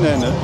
Nennen.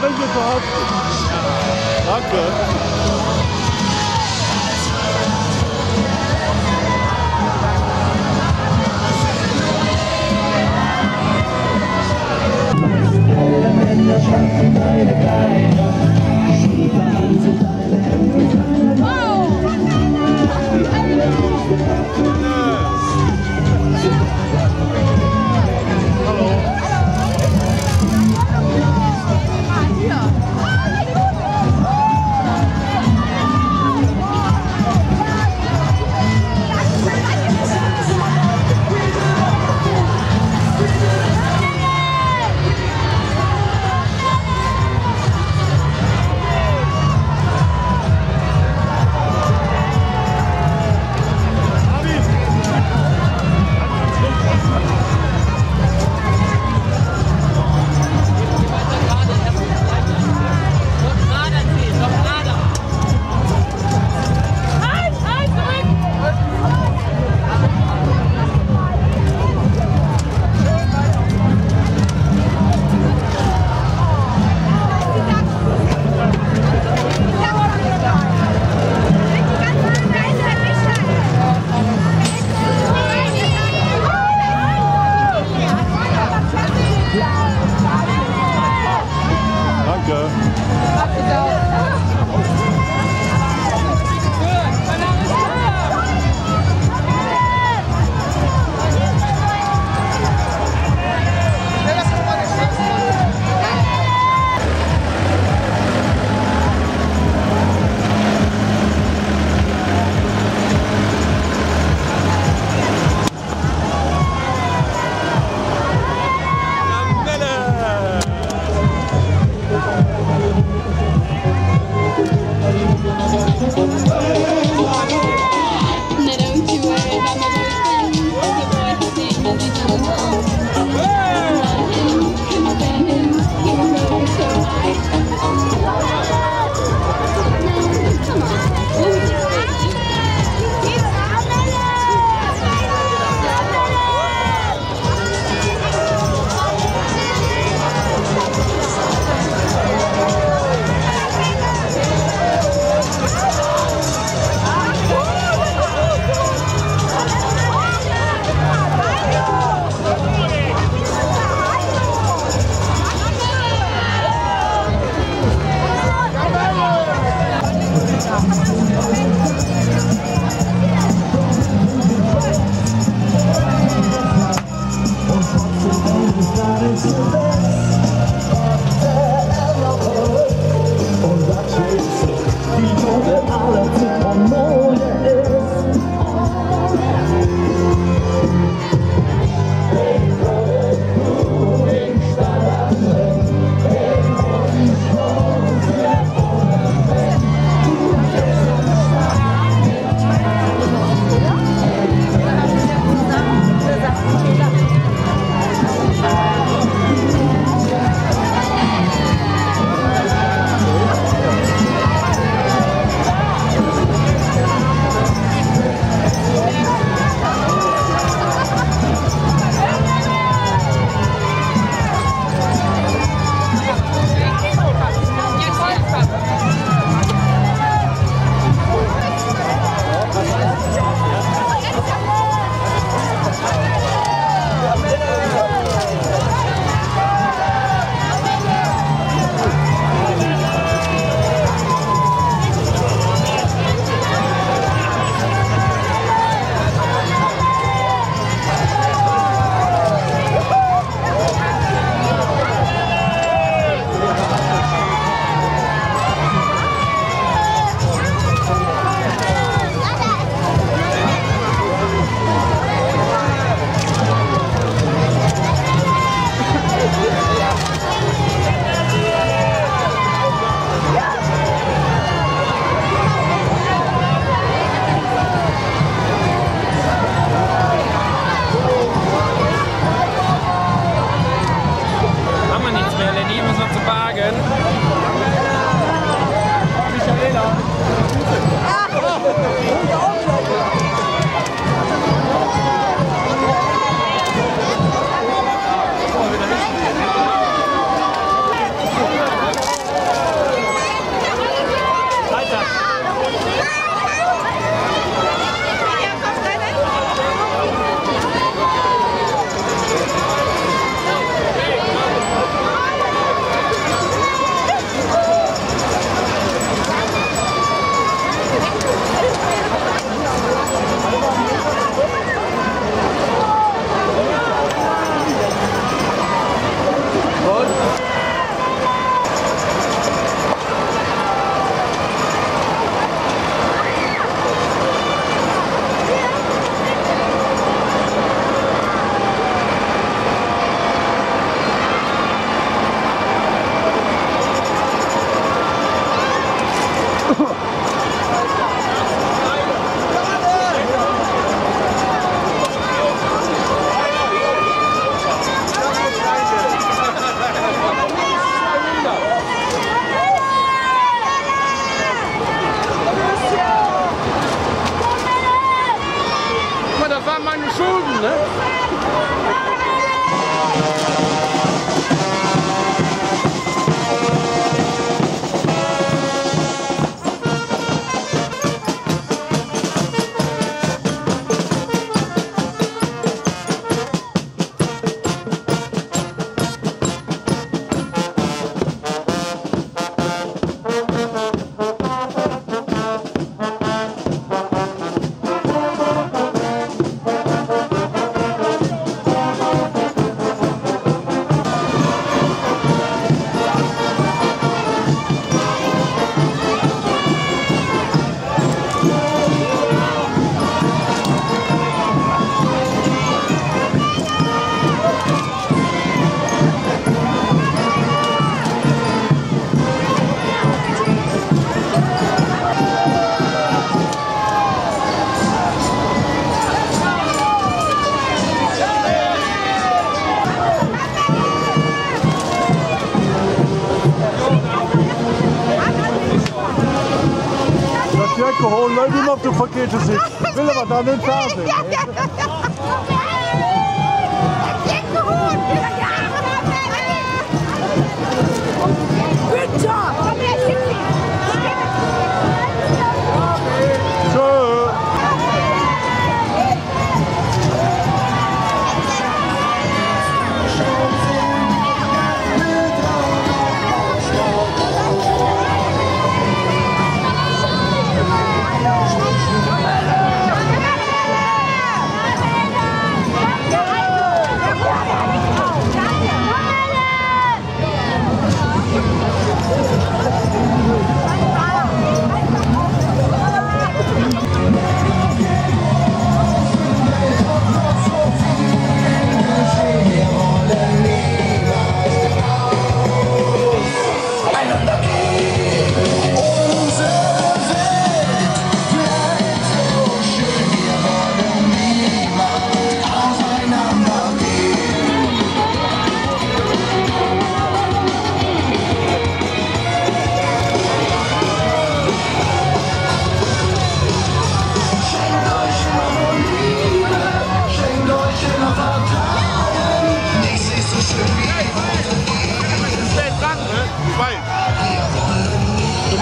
ben je gehad. Dank je. Hallo. Yeah.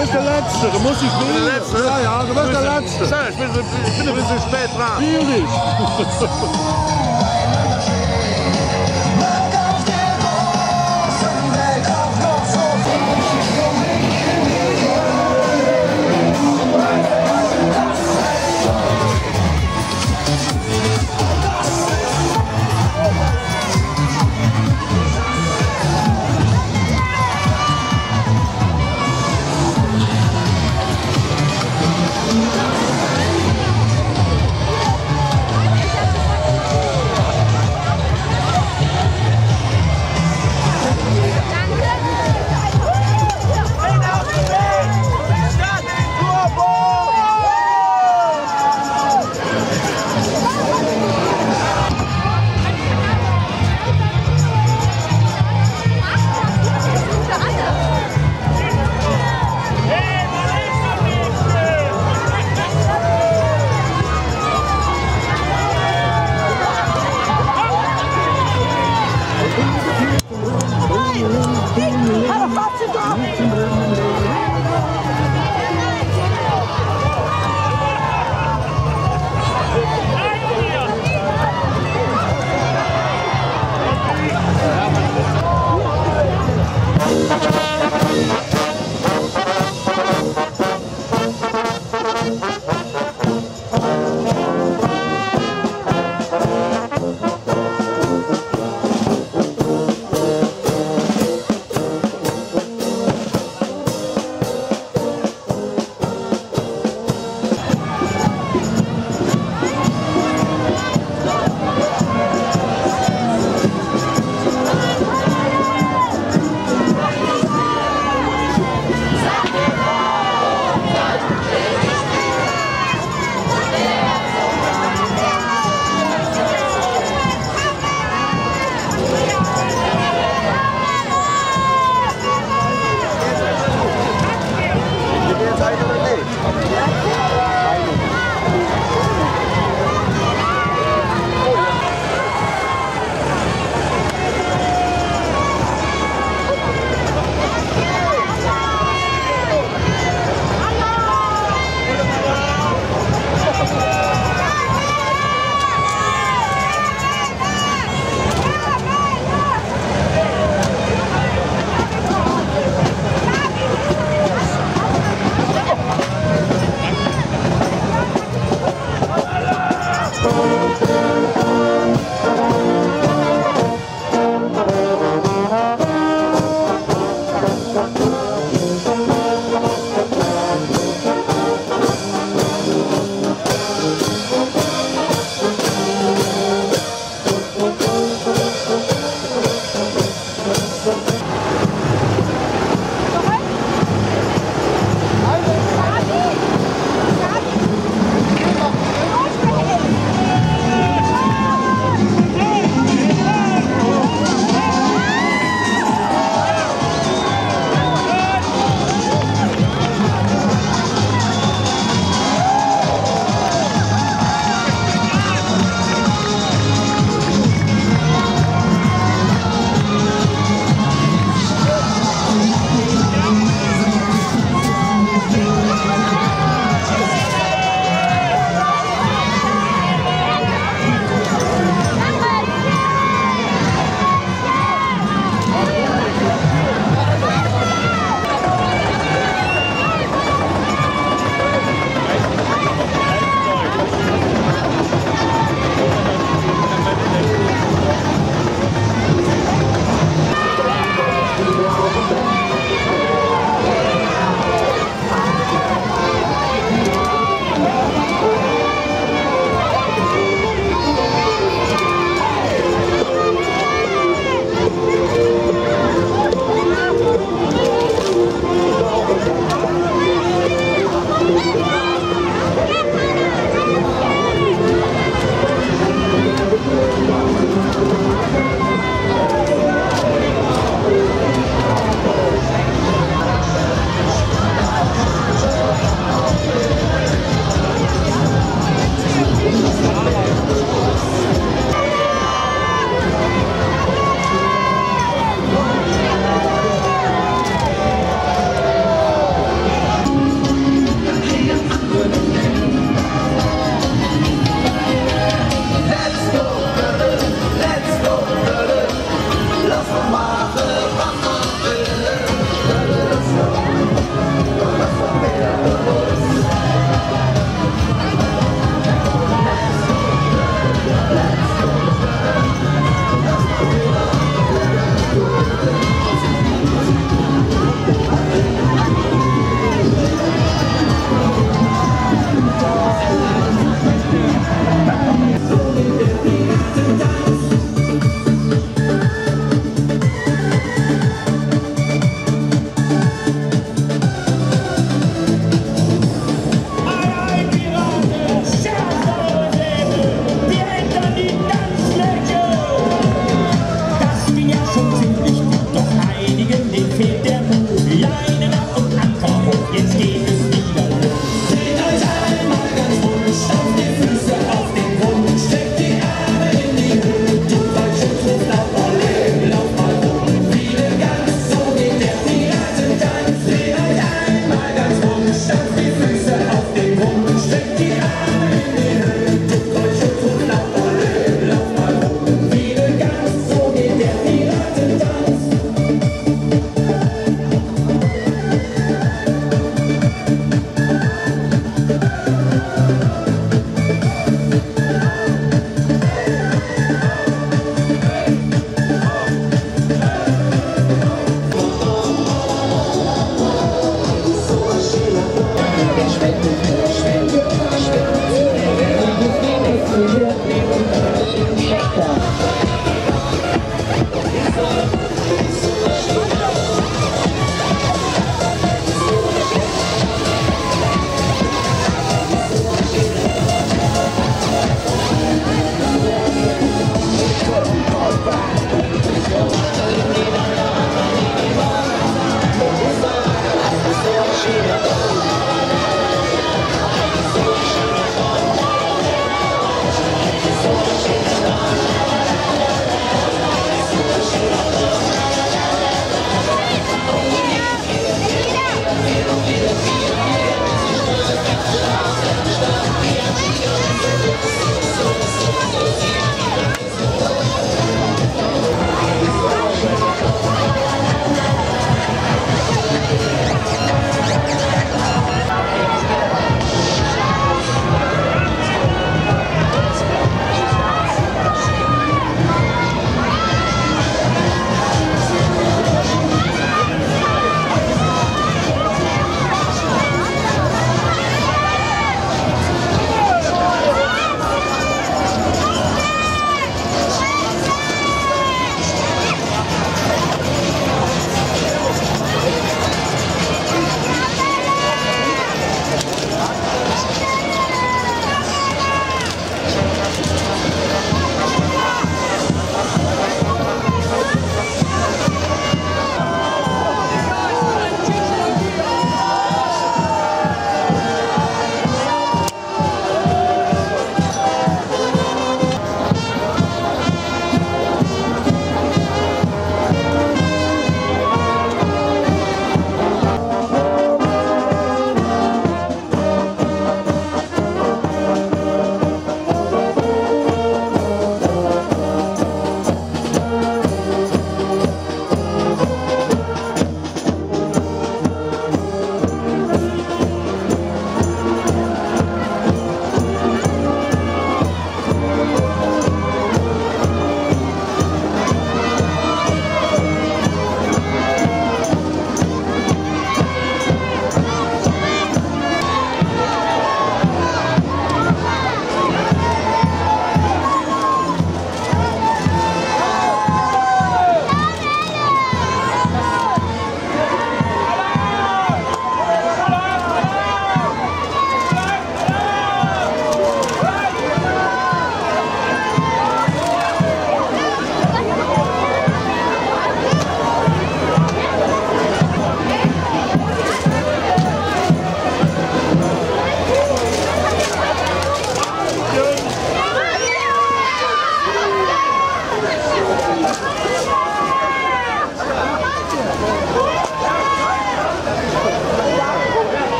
Bist der Letzte, du musst dich Der wählen. Letzte? Ja, ja, du bist der Letzte. Ich bin, ein bisschen spät dran. Spiel dich.